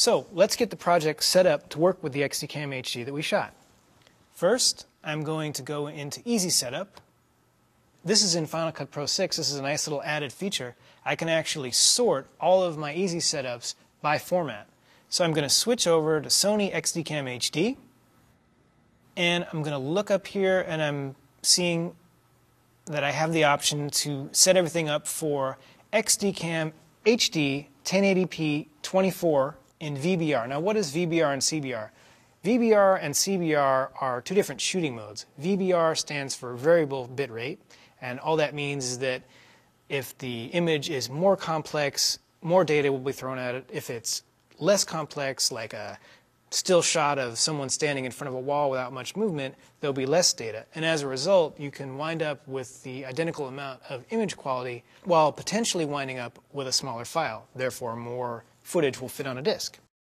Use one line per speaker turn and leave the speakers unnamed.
So let's get the project set up to work with the XDCAM HD that we shot. First, I'm going to go into Easy Setup. This is in Final Cut Pro 6. This is a nice little added feature. I can actually sort all of my Easy setups by format. So I'm going to switch over to Sony XDCAM HD. And I'm going to look up here and I'm seeing that I have the option to set everything up for XDCAM HD 1080p 24 in VBR. Now, what is VBR and CBR? VBR and CBR are two different shooting modes. VBR stands for variable bit rate, and all that means is that if the image is more complex, more data will be thrown at it. If it's less complex, like a still shot of someone standing in front of a wall without much movement, there'll be less data. And as a result, you can wind up with the identical amount of image quality while potentially winding up with a smaller file. Therefore, more footage will fit on a disk.